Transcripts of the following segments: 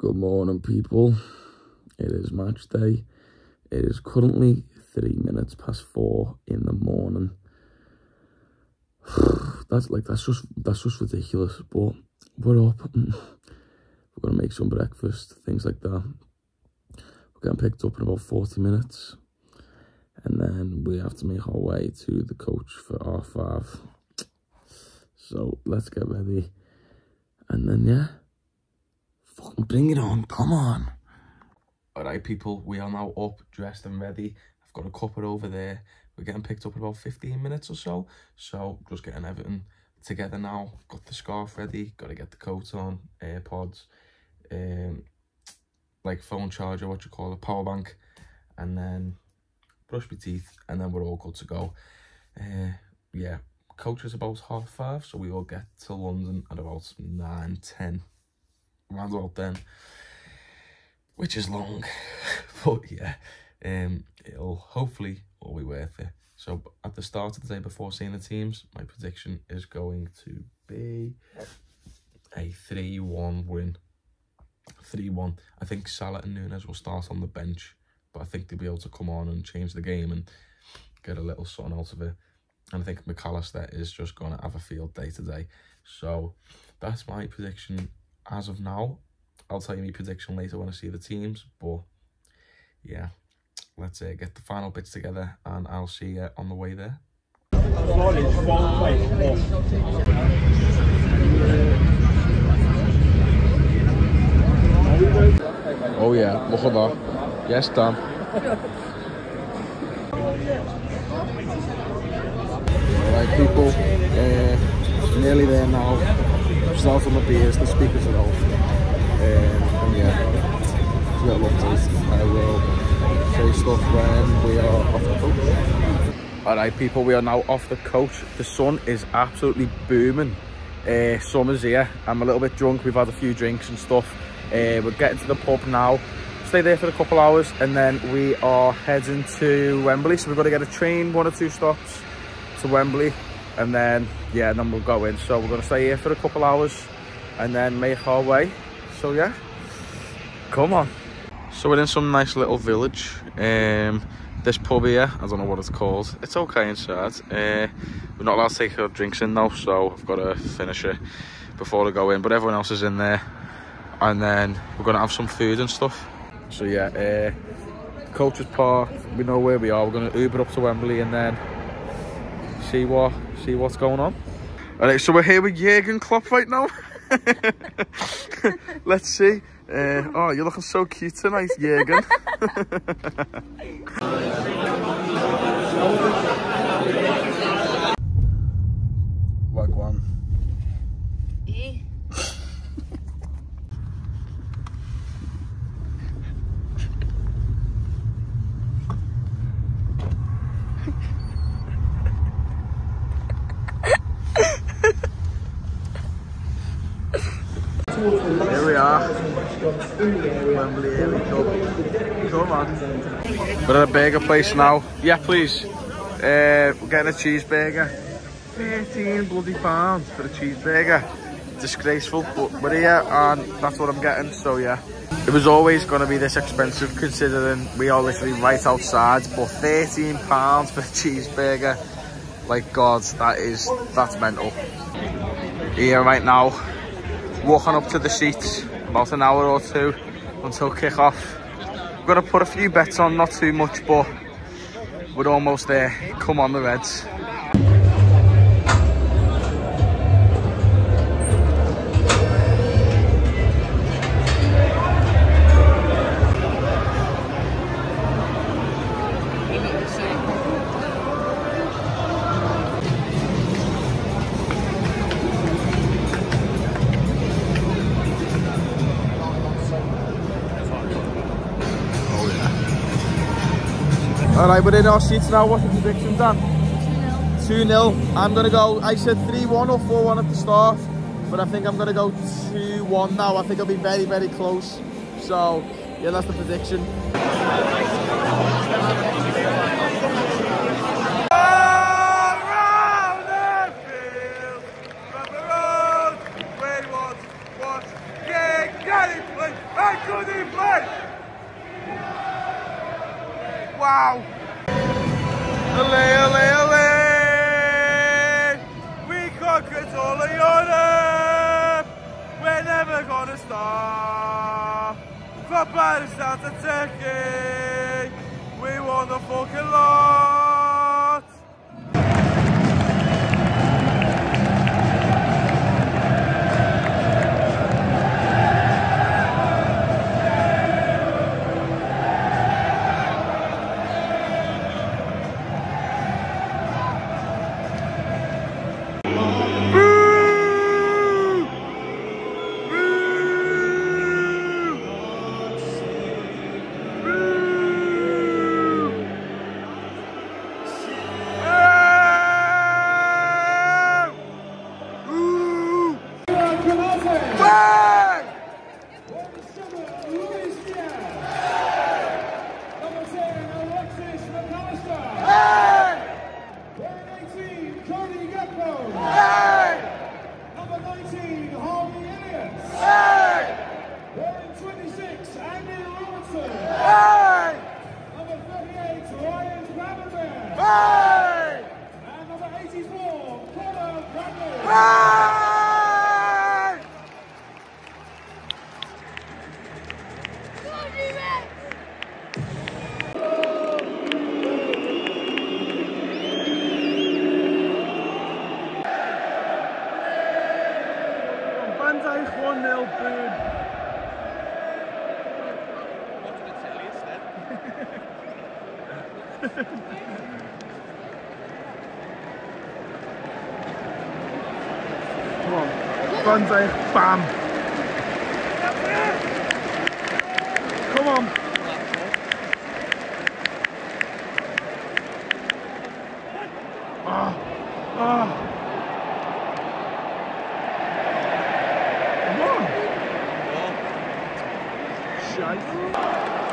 Good morning, people. It is match day. It is currently three minutes past four in the morning. that's like that's just that's just ridiculous. But we're up. We're gonna make some breakfast, things like that. We're getting picked up in about forty minutes, and then we have to make our way to the coach for R five. So let's get ready, and then yeah, fucking bring it on. Come on. All right, people, we are now up, dressed and ready. I've got a cuppa over there. We're getting picked up in about 15 minutes or so. So just getting everything together now. Got the scarf ready. Got to get the coat on, AirPods, um, like phone charger, what you call a power bank. And then brush my teeth and then we're all good to go. Uh, yeah, coach is about half five. So we all get to London at about nine, ten, around about then which is long, but yeah, um, it'll hopefully all be worth it. So at the start of the day before seeing the teams, my prediction is going to be a 3-1 win. 3-1. I think Salah and Nunez will start on the bench, but I think they'll be able to come on and change the game and get a little something out of it. And I think Mac Allister is just going to have a field day today. So that's my prediction as of now. I'll tell you my prediction later when I see the teams. But yeah, let's uh, get the final bits together and I'll see you on the way there. Oh yeah, look at that. Yes, Dan. Alright people, uh, nearly there now. On the beers, the speakers off. Um. I will say stuff when we are off the. Alright people, we are now off the coach. The sun is absolutely booming. Uh, summer's here. I'm a little bit drunk. We've had a few drinks and stuff. Uh, we're getting to the pub now. Stay there for a couple hours and then we are heading to Wembley. So we've got to get a train, one or two stops to Wembley. And then, yeah, and then we'll go in. So we're going to stay here for a couple hours and then make our way so yeah, come on. So we're in some nice little village. Um, this pub here, I don't know what it's called. It's okay inside. Uh, we're not allowed to take our drinks in though, so I've got to finish it before I go in. But everyone else is in there. And then we're going to have some food and stuff. So yeah, uh, Coaches Park, we know where we are. We're going to Uber up to Wembley and then see what see what's going on. Alright, so we're here with Jurgen Klopp right now. Let's see. Uh, oh, you're looking so cute tonight, Jürgen. Wagwan. Here we are. We're at a burger place now. Yeah, please. Uh, we're getting a cheeseburger. 13 bloody pounds for a cheeseburger. Disgraceful, but we're here and that's what I'm getting, so yeah. It was always going to be this expensive considering we are literally right outside, but 13 pounds for a cheeseburger. Like God, that is, that's mental. Here right now, walking up to the seats about an hour or two until kick-off. We're going to put a few bets on, not too much, but we're almost there. Come on, the Reds. All right, we're in our seats now. What's the prediction, Dan? 2-0. I'm going to go, I said 3-1 or 4-1 at the start, but I think I'm going to go 2-1 now. I think it'll be very, very close. So, yeah, that's the prediction. Dijk, bam. Come on. Ah, ah. Come on. Shite.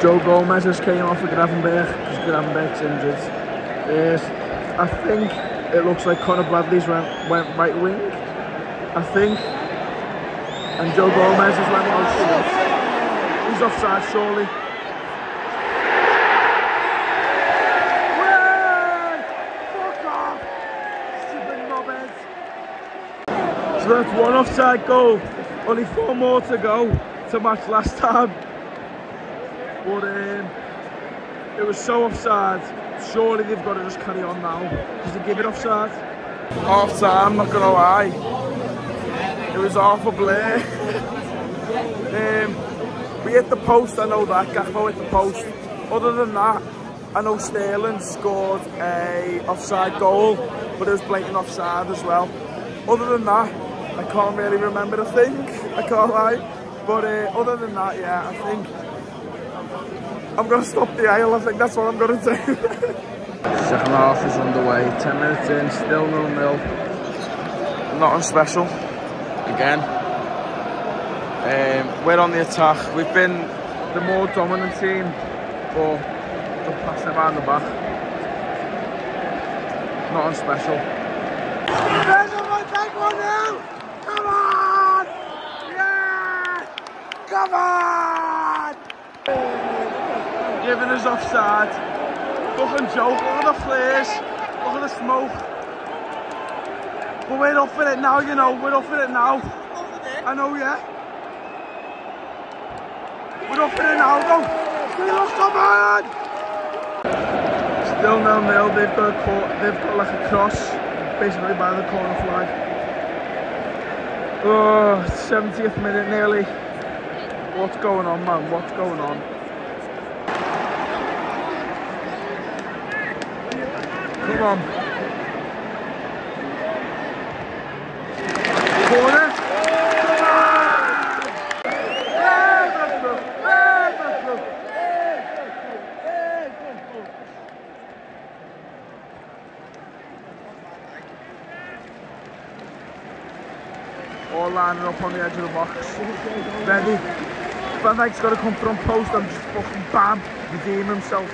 Joe Gomez just came off with Gravenberg because Gravenberg's injured. Yes, I think it looks like Conor Bradley's went, went right wing. I think. And Joe Gomez has went out. He's offside, surely. So that's one offside goal. Only four more to go to match last time. But um, it was so offside. Surely they've got to just carry on now. Because they give it offside. Half time, not gonna lie. It was awful blur. um, we hit the post, I know that. Gakpo hit the post. Other than that, I know Sterling scored a offside goal, but it was blatant offside as well. Other than that, I can't really remember a thing. I can't lie. But uh, other than that, yeah, I think I'm gonna stop the aisle. I think that's what I'm gonna do. Second half is underway. Ten minutes in, still no nil Not on special. Again. Um, we're on the attack. We've been the more dominant team, but we're passing behind the back. Nothing special. Come on! Yeah! Come on! Giving us offside. Fucking joke. Look at the flares. Look at the smoke. But we're up for it now, you know. We're up for it now. I know, yeah. We're up for it now, though. Look, come on! Still nil nil. They've got a they've got like a cross, basically by the corner flag. Oh, 70th minute nearly. What's going on, man? What's going on? Corner. All lining up on the edge of the box. Ready. Van Dijk's got to come front post and just fucking bam, redeem himself.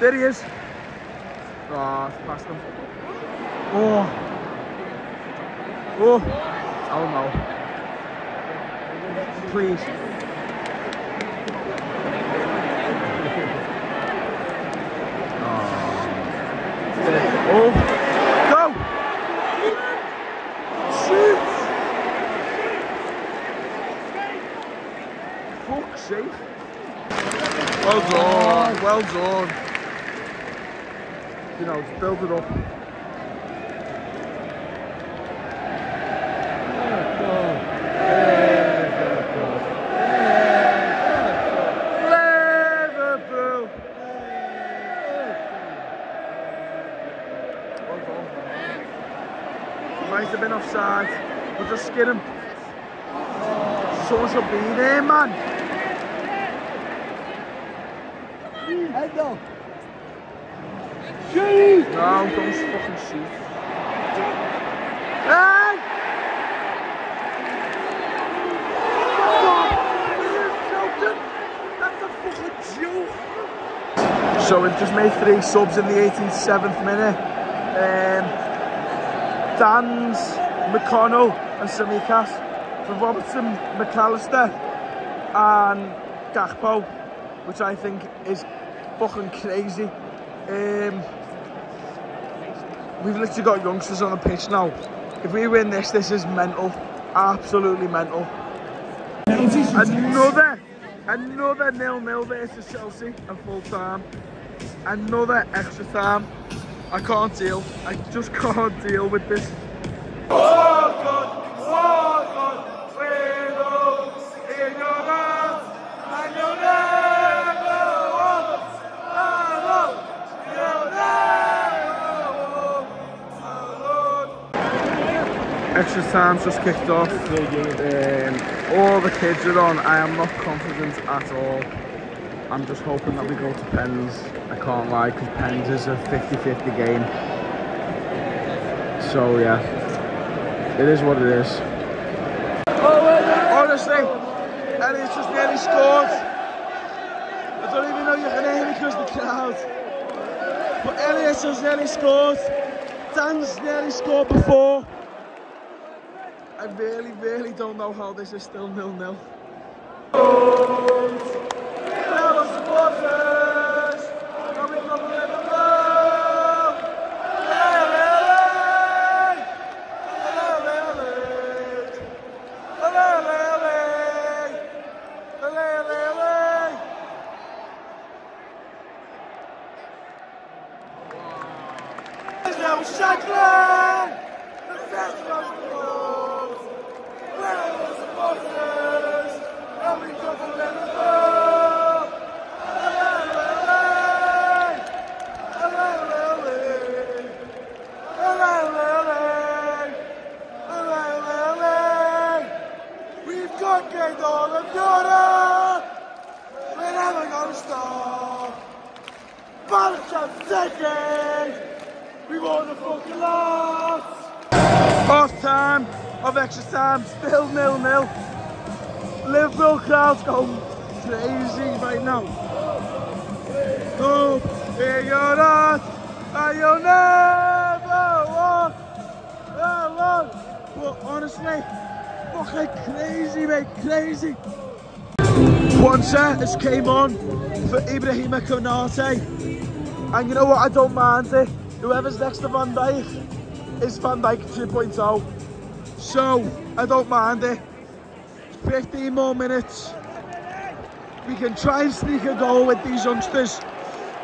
There he is. Oh, past him. Oh. Oh. Oh no. Please. Oh. oh. Go! Shoot! Fuck's sake. Well done, well done. You know, just build it up. Liverpool! Well done. Might have been offside. We'll just skid him. Someone should be there, man. No, fucking shoot. Hey! That's a fucking joke. So we've just made three subs in the 87th minute. Um, Danns, McConnell and Tsimikas for Robertson, Mac Allister and Gakpo, which I think is fucking crazy. Um, we've literally got youngsters on the pitch now. If we win this, this is mental. Absolutely mental. Another, another nil-nil to Chelsea at full time. Another extra time. I can't deal. I just can't deal with this. Oh, Extra time's just kicked off. Um, all the kids are on. I am not confident at all. I'm just hoping that we go to pens. I can't lie, because pens is a 50-50 game. So yeah, it is what it is. Honestly, Elliott's just nearly scored. I don't even know you can hear because the crowd. But Elliot has nearly scored. Danns nearly scored before. I really, really don't know how this is still nil-nil. We won the fucking lot! Half time of extra time, still nil nil. Liverpool crowd's going crazy right now. Oh, here you're not, and you'll never walk. But honestly, fucking crazy, mate, crazy. Kwanzaa has came on for Ibrahima Konate. And you know what, I don't mind it. Whoever's next to Van Dijk is Van Dijk 2.0. So, I don't mind it. 15 more minutes. We can try and sneak a goal with these youngsters.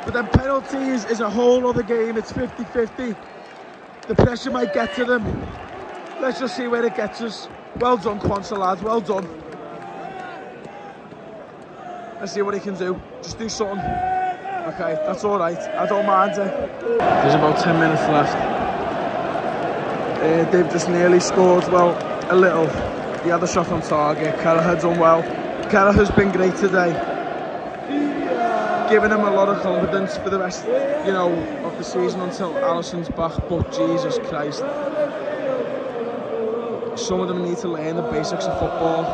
But then penalties is a whole other game. It's 50-50. The pressure might get to them. Let's just see where it gets us. Well done, lads. Well done. Let's see what he can do. Just do something. Okay, that's all right. I don't mind it. There's about 10 minutes left. Uh, they've just nearly scored. Well, a little. The other shot on target. Kelleher's done well. Kelleher's been great today. Giving him a lot of confidence for the rest, you know, of the season until Alisson's back. But Jesus Christ. Some of them need to learn the basics of football.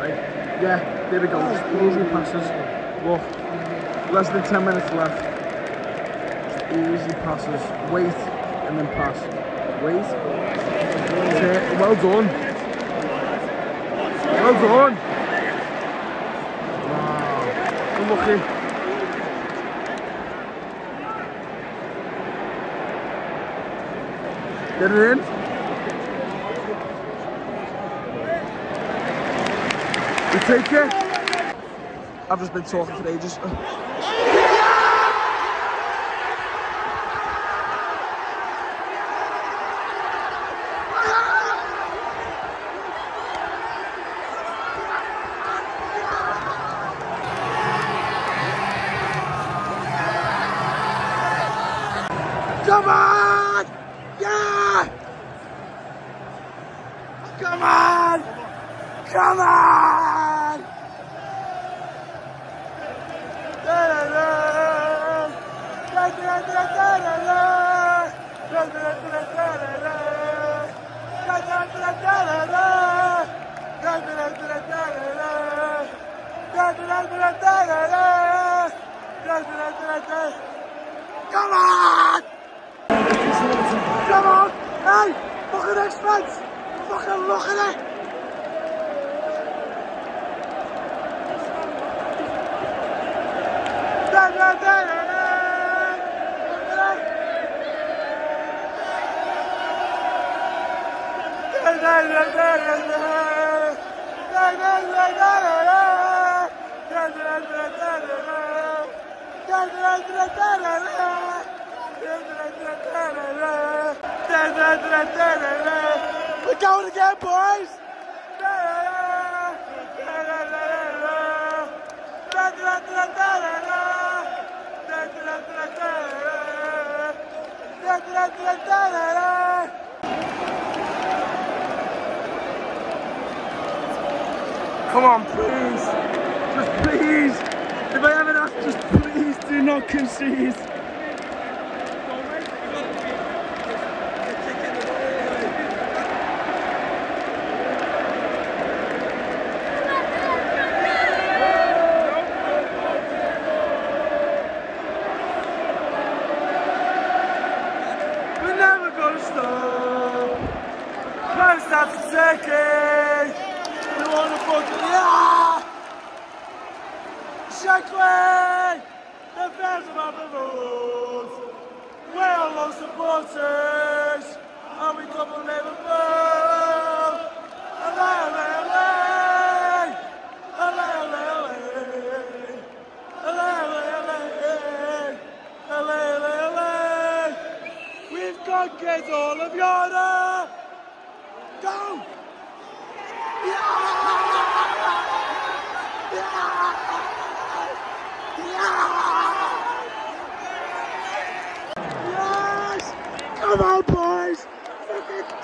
Right. Yeah, there we go. Just easy passes. Look, less than 10 minutes left. Just easy passes. Wait and then pass. Wait. Well done. Well done. Wow. Unlucky. Get it in. Take it. I've just been talking for ages. Come on! Yeah! Come on! Come on! Come on! Come on! Hey! Look at this fence! Fucking look at it! Da, da, da, da, da. Look at it! Da, da, da, da, da, da. Da, da, da, da, da, da. Da, da, da, da, da, da. Da, da, da, da, da, da. We're going again, boys! Come on, please! Just please! If I ever ask, just please do not concede! We're never gonna stop. First after second. We wanna fucking yeah. Shakeway. The fans above the rules. We're all those supporters. And we come from Liverpool. Alley, alley, alley. Alley, alley, alley. Alley, alley, alley. Alley, alley, alley. We've conquered all of Europe! Go! Yes! Come on, boys! Fucking come on! All around the field, round the road,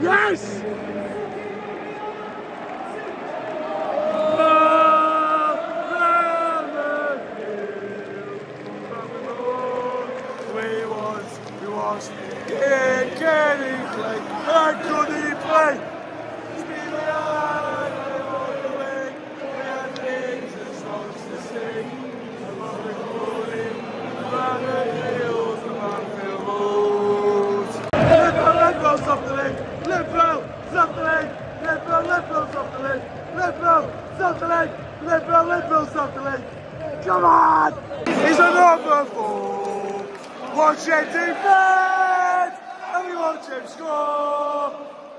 Yes! We was, we was, can, can he play? How could he play? Speed me on, I walk away. We had things and songs to sing. About the glory, about the hills, about the roads. Liverpool, Liverpool, stop the league. Liverpool, stop the league. Liverpool, Liverpool, stop the league. Liverpool, stop the league. Liverpool, Liverpool, stop the league. Come on! He's another fool. Watch it defend, and we watch him score.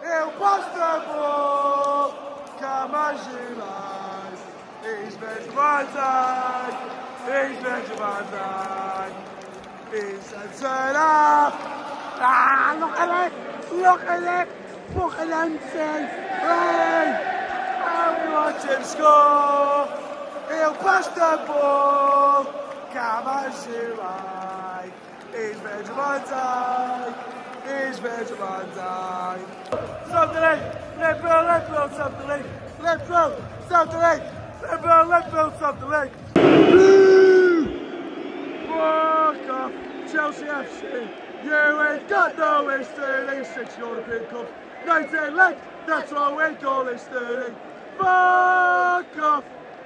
He'll pass the ball. Come as you like. Dijk. He's Benjamin Van Dijk. He's a turner. Ah, it. Look at it. Fucking empty. Hey. Watch him score. He'll pass the ball. Come as you like. He's Benjamin Van Dijk. He's Benjamin Van Dijk. Something. Let go, let go, something. Let go. Let go, let go, something. Fuck off, Chelsea FC. You ain't got no history. Six European Cups, 19 legs. That's why we call Sterling. Fuck off,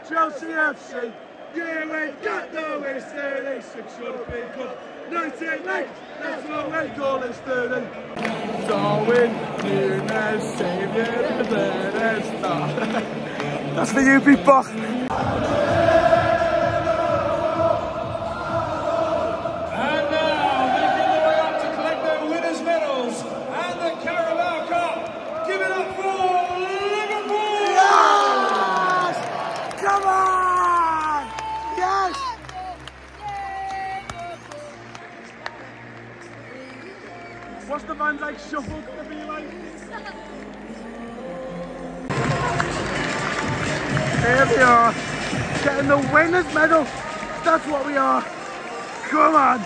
Chelsea FC. You ain't got no history. Six European Cups, 19 legs. That's why we call Sterling. Darwin, Nunez, people. And now, making their way up to collect their winners' medals and the Carabao Cup. Give it up for Liverpool! Yes! Come on! Yes! What's the Van Dijk shuffle Here we are, getting the winners medal. That's what we are. Come on.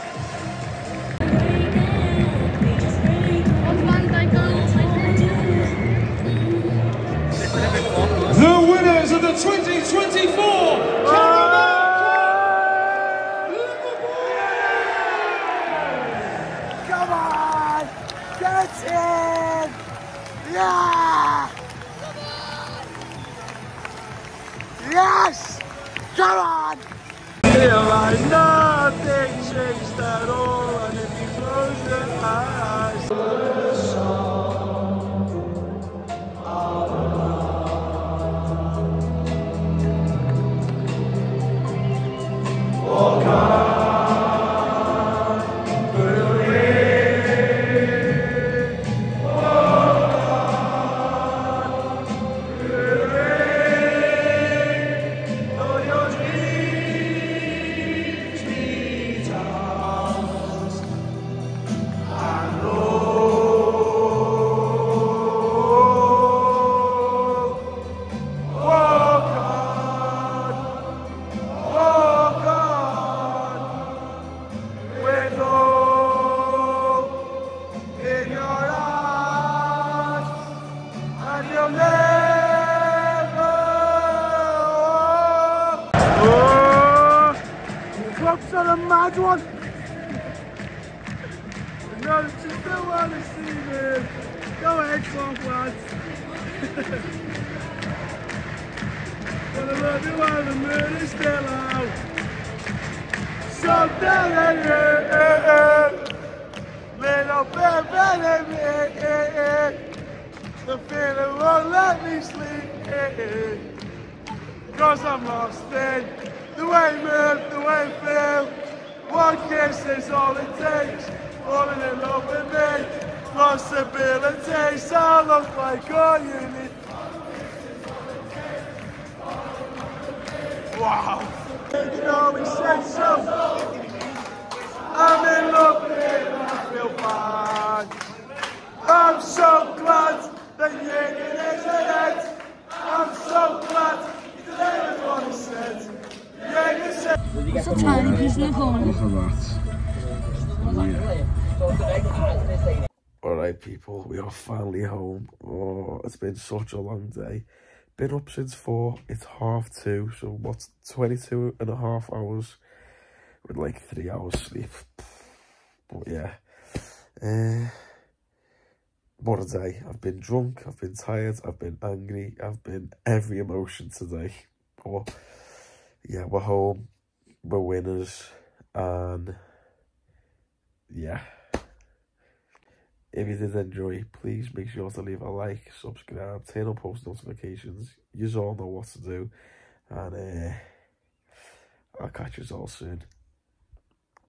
While the moon is still out. Something in you, little baby, the feeling won't let me sleep. Cause I'm lost in the way move, the way feel. One kiss is all it takes. Falling in love with me. Possibilities, I look like all you need. Wow. You know he said so. I'm in love with him, I feel bad. I'm so glad that you're in his head. I'm so glad that everyone said. Yeah, you said. little tiny piece in the corner. Look at that. Yeah. Alright people, we are finally home. Oh, it's been such a long day. Been up since four, it's half two, so what's 22 and a half hours with like three hours sleep. But yeah, uh, what a day. I've been drunk, I've been tired, I've been angry, I've been every emotion today. But yeah, we're home, we're winners, and yeah. If you did enjoy, please make sure to leave a like, subscribe, turn on post notifications. You all know what to do. And uh, I'll catch you all soon.